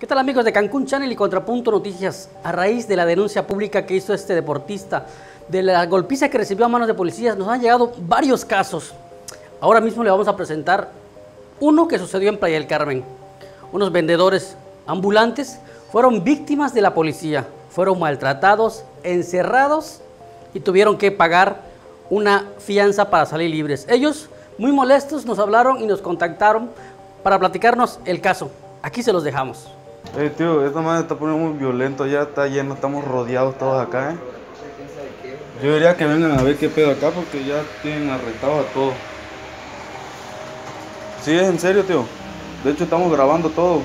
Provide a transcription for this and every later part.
¿Qué tal amigos de Cancún Channel y Contrapunto Noticias? A raíz de la denuncia pública que hizo este deportista, de la golpiza que recibió a manos de policías, nos han llegado varios casos. Ahora mismo le vamos a presentar uno que sucedió en Playa del Carmen. Unos vendedores ambulantes fueron víctimas de la policía, fueron maltratados, encerrados y tuvieron que pagar una fianza para salir libres. Ellos, muy molestos, nos hablaron y nos contactaron para platicarnos el caso. Aquí se los dejamos. Eh, tío, esta madre está poniendo muy violento, ya está lleno, estamos rodeados todos acá, ¿eh? Yo diría que vengan a ver qué pedo acá porque ya tienen arrestado a todos. Sí, es en serio, tío. De hecho, estamos grabando todo.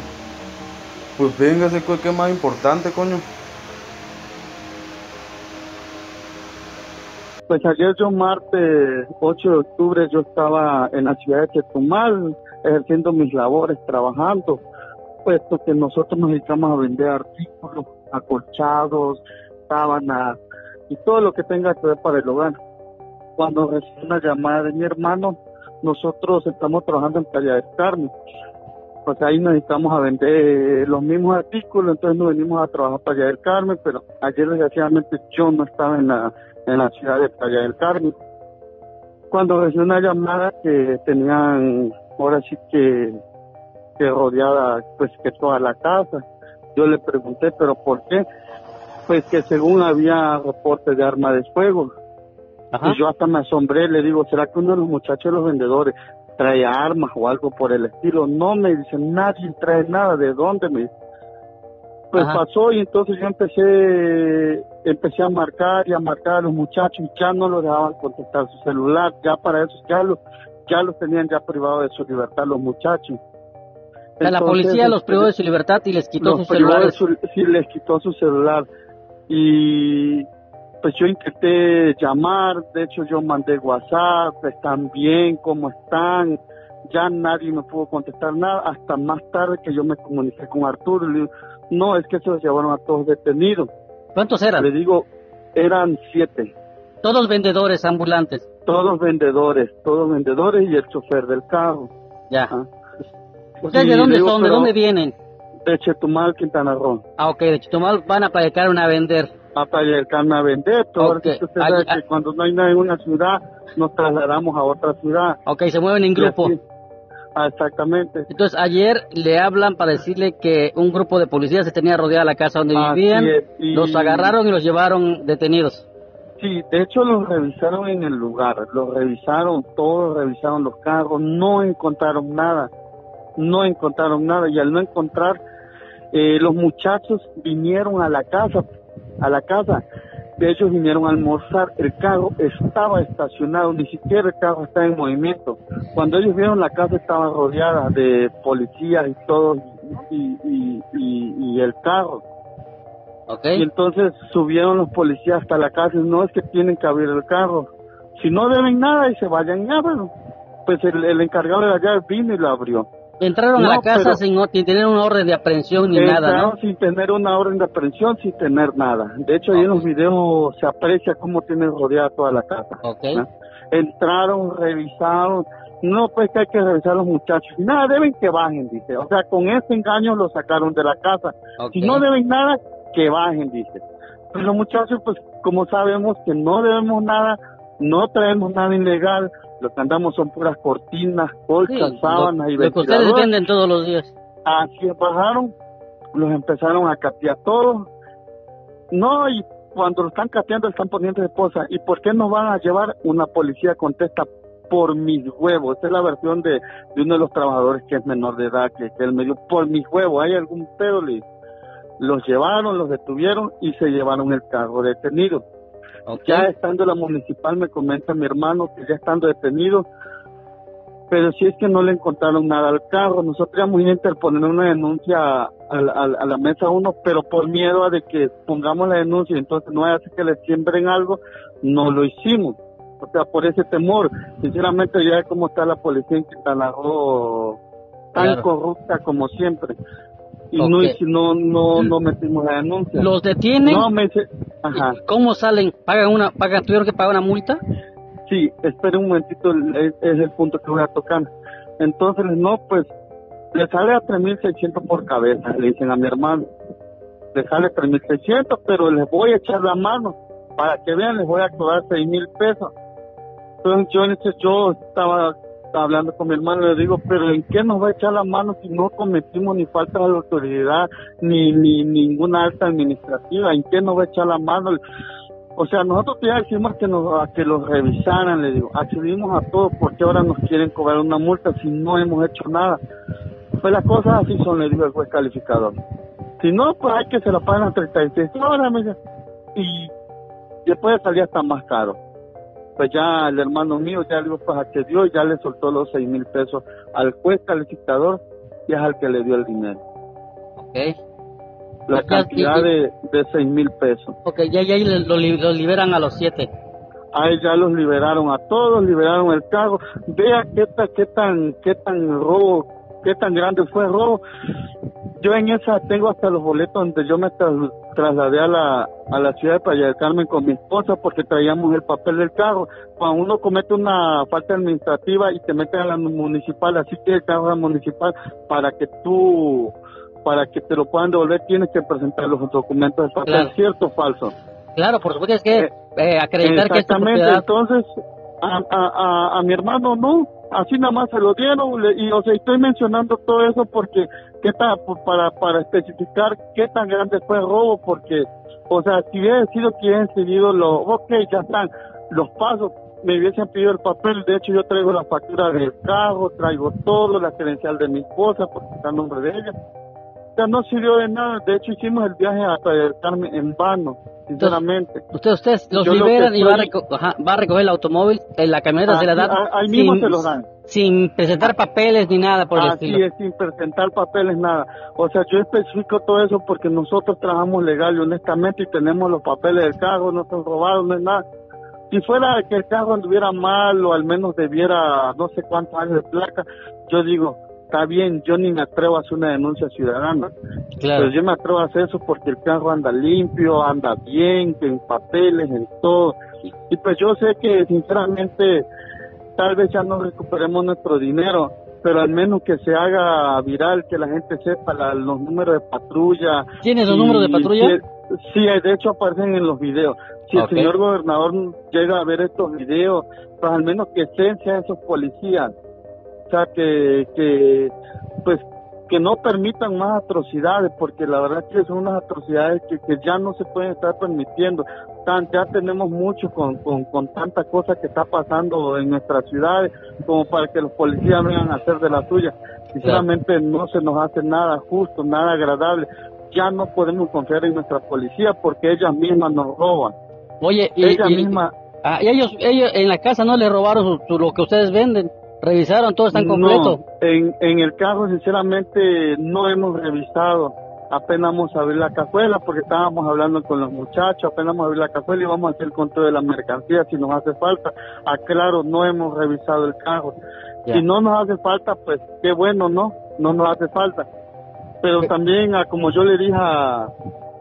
Pues véngase, ¿qué es más importante, coño? Pues ayer yo martes 8 de octubre yo estaba en la ciudad de Chetumal ejerciendo mis labores, trabajando puesto que nosotros nos dedicamos a vender artículos, acolchados, sábanas y todo lo que tenga que ver para el hogar. Cuando recibí una llamada de mi hermano, nosotros estamos trabajando en Playa del Carmen. Pues ahí nos dedicamos a vender los mismos artículos, entonces nos venimos a trabajar para Playa del Carmen, pero ayer desgraciadamente yo no estaba en la, en la ciudad de Playa del Carmen. Cuando recibí una llamada que tenían, ahora sí que que rodeaba pues que toda la casa. Yo le pregunté, pero ¿por qué? Pues que según había reportes de arma de fuego. Y yo hasta me asombré, le digo, ¿será que uno de los muchachos los vendedores trae armas o algo por el estilo? No, me dicen, nadie trae nada, ¿de dónde? Me Pues pasó y entonces yo empecé, empecé a marcar y a marcar a los muchachos y ya no los dejaban contestar su celular, ya para eso ya los, ya los tenían ya privados de su libertad los muchachos la policía los privó de su libertad y les quitó su celular. sí, les quitó su celular. Y pues yo intenté llamar, de hecho yo mandé WhatsApp, están bien, cómo están. Ya nadie me pudo contestar nada, hasta más tarde que yo me comuniqué con Arturo. Le digo, no, es que se los llevaron a todos detenidos. ¿Cuántos eran? Le digo, eran siete. Todos vendedores ambulantes. Todos vendedores, todos vendedores y el chofer del carro. Ya. ¿Ustedes de dónde son? ¿De dónde vienen? De Chetumal, Quintana Roo. Ah, ok, de Chetumal van a Playa a vender. A Playa a vender, pero okay. usted sabe que cuando no hay nada en una ciudad, nos trasladamos a otra ciudad. Ok, se mueven en grupo. Ah, exactamente. Entonces, ayer le hablan para decirle que un grupo de policías se tenía rodeada la casa donde vivían, los agarraron y los llevaron detenidos. Sí, de hecho los revisaron en el lugar, los revisaron todos, revisaron los carros, no encontraron nada no encontraron nada y al no encontrar, eh, los muchachos vinieron a la casa, a la casa, de ellos vinieron a almorzar, el carro estaba estacionado, ni siquiera el carro está en movimiento. Cuando ellos vieron la casa estaba rodeada de policías y todo, y, y, y, el carro. Okay. Y entonces subieron los policías hasta la casa y no es que tienen que abrir el carro. Si no deben nada y se vayan ya, bueno, pues el, encargado de la llave vino y lo abrió. Entraron a la casa sin, tener una orden de aprehensión ni nada, ¿no? sin tener una orden de aprehensión, sin tener nada. De hecho, ahí en los videos se aprecia cómo tienen rodeada toda la casa. Okay. Entraron, revisaron. No, pues que hay que revisar a los muchachos. Nada, deben que bajen, dice. O sea, con ese engaño lo sacaron de la casa. Si no deben nada, que bajen, dice. Pues los muchachos, pues como sabemos que no debemos nada, no traemos nada ilegal, lo que andamos son puras cortinas, colchas, sábanas y ventiladores. que ustedes venden todos los días. Así bajaron, los empezaron a catear todos. No, y cuando lo están cateando están poniendo esposa. ¿Y por qué nos van a llevar? Una policía contesta por mis huevos. Esta es la versión de, de uno de los trabajadores que es menor de edad, que, que él me dio por mis huevos. ¿Hay algún pedo? Los llevaron, los detuvieron y se llevaron el carro detenido. Ya estando la municipal me comenta mi hermano que ya estando detenido, pero si es que no le encontraron nada al carro, nosotros íbamos a interponer una denuncia a, la mesa uno, pero por miedo a de que pongamos la denuncia, entonces no hace que le siembren algo, no lo hicimos. O sea, por ese temor, sinceramente ya es como está la policía en Quintana Roo, tan corrupta como siempre y no, no, no, metimos la denuncia. ¿Los detienen? No, me Ajá. ¿Cómo salen? ¿Pagan una, pagan, tuvieron que pagar una multa? Sí, espere un momentito, es, el punto que voy a tocar. Entonces, no, pues le sale a 3.600 por cabeza, le dicen a mi hermano. Le sale 3.600, pero les voy a echar la mano. Para que vean, les voy a cobrar 6.000 pesos. Entonces yo, yo estaba hablando con mi hermano, le digo, pero ¿en qué nos va a echar la mano si no cometimos ni falta de autoridad, ni, ni ninguna alta administrativa? ¿En qué nos va a echar la mano? O sea, nosotros ya decimos que, nos, a que los revisaran, le digo, accedimos a todo porque ahora nos quieren cobrar una multa si no hemos hecho nada. Pues las cosas así son, le digo el juez calificador. Si no, pues hay que se lo paguen a 36 horas, me dice, y después salía hasta más caro pues ya el hermano mío ya le pues accedió y ya le soltó los seis mil pesos al juez calificador y es al que le dio el dinero. Ok. La cantidad de, de seis mil pesos. Ok, ya, ya lo, lo, liberan a los siete. Ahí ya los liberaron a todos, liberaron el cargo. Vea qué, qué tan, qué tan robo, qué tan grande fue el robo. Yo en esa tengo hasta los boletos donde yo me trasladé a la, a la ciudad de Playa del Carmen con mi esposa porque traíamos el papel del carro. Cuando uno comete una falta administrativa y te meten a la municipal, así que el carro es municipal, para que tú, para que te lo puedan devolver, tienes que presentar los documentos de papel, ¿cierto o falso? Claro, por supuesto, es que eh, eh, acreditar que Exactamente, entonces, a, a, a, mi hermano no, así nada más se lo dieron y o sea, estoy mencionando todo eso porque qué tan, para, para especificar qué tan grande fue el robo porque o sea, si hubiera sido que hubiesen seguido lo, ok, ya están los pasos, me hubiesen pedido el papel, de hecho yo traigo la factura del carro, traigo todo, la credencial de mi esposa, porque está el nombre de ella. Sea, no sirvió de nada, de hecho hicimos el viaje hasta el Carmen en vano, sinceramente. Usted, usted los liberan y va a, va a, recoger el automóvil, en la camioneta se la dan. Ahí mismo se los dan sin presentar papeles ni nada por el estilo. es, sin presentar papeles, nada. O sea, yo especifico todo eso porque nosotros trabajamos legal y honestamente y tenemos los papeles del carro, no son robados, no es nada. Si fuera que el carro anduviera mal o al menos debiera no sé cuántos años de placa, yo digo, está bien, yo ni me atrevo a hacer una denuncia ciudadana. Claro. Pero yo me atrevo a hacer eso porque el carro anda limpio, anda bien, en papeles, en todo. Y pues yo sé que sinceramente tal vez ya no recuperemos nuestro dinero, pero al menos que se haga viral, que la gente sepa los números de patrulla. ¿Tienes los números de patrulla? sí, de hecho aparecen en los videos. Si el señor gobernador llega a ver estos videos, pues al menos que sean esos policías. O sea, que, que pues que no permitan más atrocidades, porque la verdad que son unas atrocidades que, que ya no se pueden estar permitiendo. Tan, ya tenemos mucho con, con, con tanta cosa que está pasando en nuestras ciudades, como para que los policías vengan a hacer de la suya. Sinceramente no se nos hace nada justo, nada agradable. Ya no podemos confiar en nuestra policía porque ellas mismas nos roban. Oye, y, ellas mismas... Ah, ellos, ellos en la casa no le robaron lo que ustedes venden. ¿Revisaron? ¿Todo está completo? en, en el carro, sinceramente, no hemos revisado. Apenas vamos a abrir la cajuela porque estábamos hablando con los muchachos, apenas vamos a abrir la cajuela y vamos a hacer el control de la mercancía si nos hace falta. Aclaro, no hemos revisado el carro. Si no nos hace falta, pues qué bueno, ¿no? No nos hace falta. Pero también, como yo le dije a,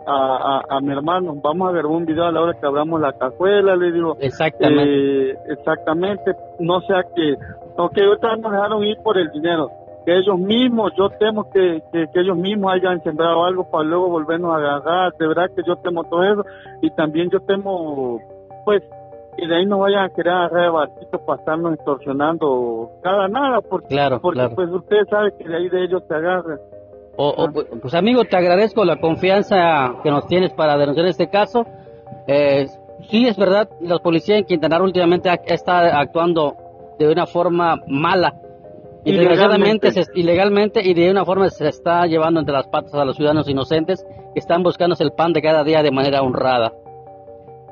a, a, mi hermano, vamos a ver un video a la hora que abramos la cajuela, le digo. Exactamente. Eh, exactamente, no sea que aunque ahorita nos dejaron ir por el dinero. Que ellos mismos, yo temo que, que, ellos mismos hayan sembrado algo para luego volvernos a agarrar. De verdad que yo temo todo eso. Y también yo temo, pues, que de ahí no vayan a querer agarrar barquitos para estarnos extorsionando cada nada. Porque, claro, porque pues usted sabe que de ahí de ellos se agarran. O, pues amigo, te agradezco la confianza que nos tienes para denunciar este caso. Eh, sí, es verdad, la policía en Quintana últimamente está actuando de una forma mala. Y desgraciadamente, ilegalmente y de una forma se está llevando entre las patas a los ciudadanos inocentes que están buscándose el pan de cada día de manera honrada.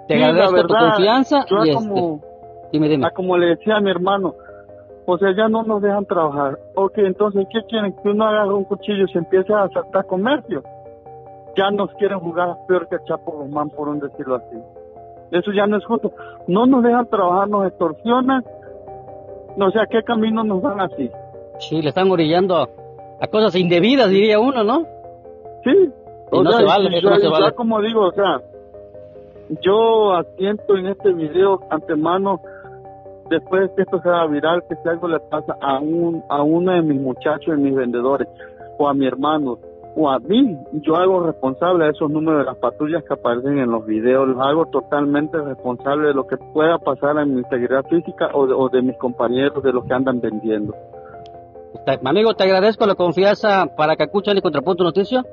Te agradezco tu confianza y este, como, dime, dime. como le decía a mi hermano, o sea, ya no nos dejan trabajar. Ok, entonces, ¿qué quieren? Que uno haga un cuchillo y se empiece a asaltar comercio. Ya nos quieren jugar peor que Chapo Guzmán, por un decirlo así. Eso ya no es justo. No nos dejan trabajar, nos extorsionan no sé a qué camino nos van así. Sí, le están orillando a, cosas indebidas, diría uno, ¿no? Sí. Y no se vale, no se vale. como digo, o sea, yo asiento en este video antemano después que esto sea viral, que si algo le pasa a, un, a uno de mis muchachos, de mis vendedores, o a mi hermano, o a mí, yo hago responsable de esos números de las patrullas que aparecen en los videos, los hago totalmente responsable de lo que pueda pasar en mi integridad física o de, o de mis compañeros, de los que andan vendiendo. Amigo, te agradezco la confianza para escuchen el Contrapunto Noticias.